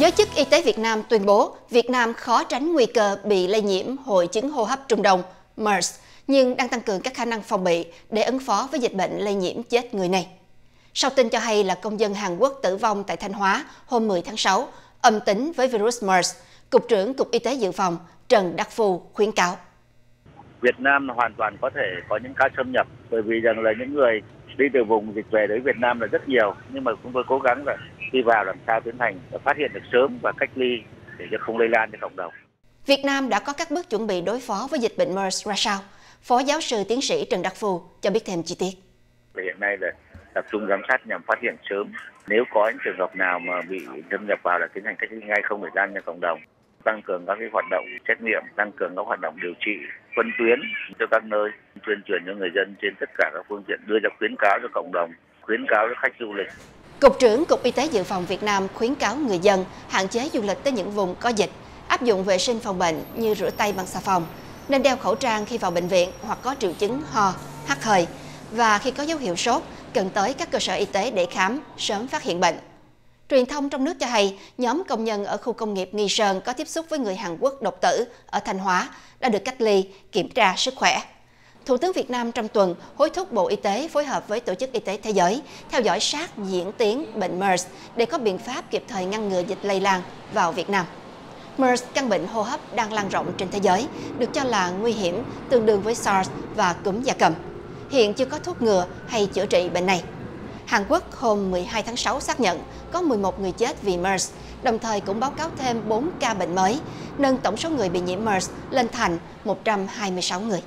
Giới chức y tế Việt Nam tuyên bố Việt Nam khó tránh nguy cơ bị lây nhiễm hội chứng hô hấp Trung Đông MERS, nhưng đang tăng cường các khả năng phòng bị để ứng phó với dịch bệnh lây nhiễm chết người này. Sau tin cho hay là công dân Hàn Quốc tử vong tại Thanh Hóa hôm 10 tháng 6, âm tính với virus MERS, Cục trưởng Cục Y tế Dự phòng Trần Đắc Phu khuyến cáo. Việt Nam hoàn toàn có thể có những ca xâm nhập bởi vì rằng là những người đi từ vùng dịch về đến Việt Nam là rất nhiều nhưng mà chúng tôi cố gắng là khi vào làm sao tiến hành phát hiện được sớm và cách ly để cho không lây lan cho cộng đồng. Việt Nam đã có các bước chuẩn bị đối phó với dịch bệnh MERS ra sao? Phó giáo sư tiến sĩ Trần Đắc Phu cho biết thêm chi tiết. Hiện nay là tập trung giám sát nhằm phát hiện sớm nếu có những trường hợp nào mà bị xâm nhập vào là tiến hành cách ly ngay không lây lan cho cộng đồng tăng cường các cái hoạt động xét nghiệm tăng cường các hoạt động điều trị phân tuyến cho các nơi tuyên truyền cho người dân trên tất cả các phương tiện đưa ra khuyến cáo cho cộng đồng khuyến cáo cho khách du lịch Cục trưởng Cục Y tế Dự phòng Việt Nam khuyến cáo người dân hạn chế du lịch tới những vùng có dịch, áp dụng vệ sinh phòng bệnh như rửa tay bằng xà phòng, nên đeo khẩu trang khi vào bệnh viện hoặc có triệu chứng ho, hắt hơi và khi có dấu hiệu sốt cần tới các cơ sở y tế để khám, sớm phát hiện bệnh. Truyền thông trong nước cho hay nhóm công nhân ở khu công nghiệp Nghi Sơn có tiếp xúc với người Hàn Quốc độc tử ở Thanh Hóa đã được cách ly, kiểm tra sức khỏe. Thủ tướng Việt Nam trong tuần hối thúc Bộ Y tế phối hợp với Tổ chức Y tế Thế giới theo dõi sát diễn tiến bệnh MERS để có biện pháp kịp thời ngăn ngừa dịch lây lan vào Việt Nam. MERS, căn bệnh hô hấp đang lan rộng trên thế giới, được cho là nguy hiểm tương đương với SARS và cúm gia cầm. Hiện chưa có thuốc ngừa hay chữa trị bệnh này. Hàn Quốc hôm 12 tháng 6 xác nhận có 11 người chết vì MERS, đồng thời cũng báo cáo thêm 4 ca bệnh mới, nâng tổng số người bị nhiễm MERS lên thành 126 người.